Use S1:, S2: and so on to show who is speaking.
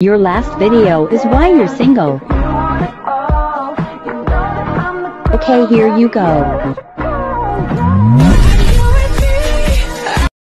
S1: Your last video is why you're single. Okay, here you go.